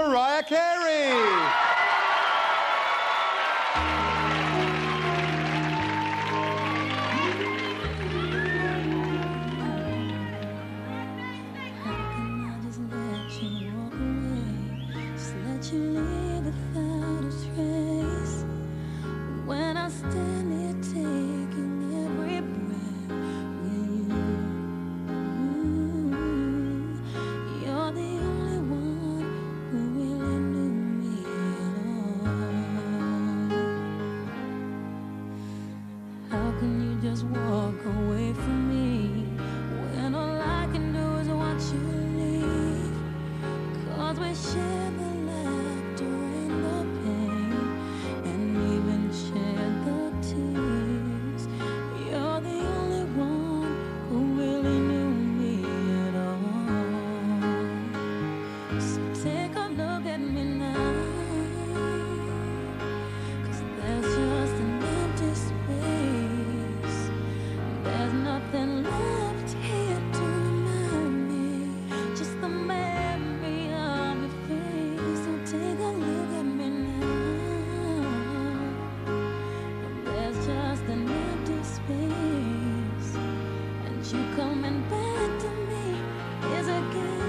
Mariah Carey. you coming back to me is a gift.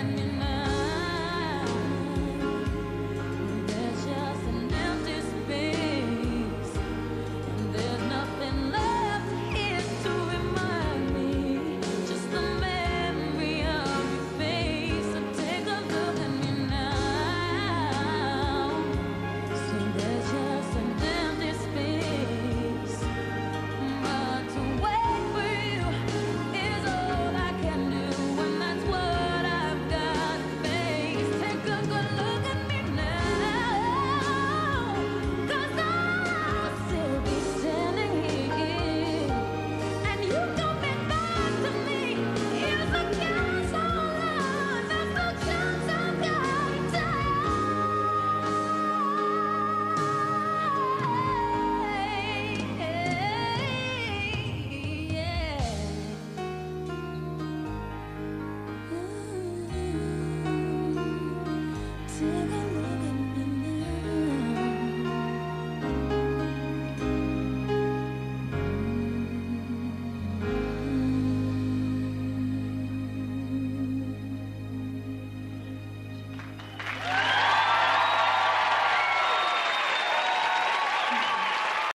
send me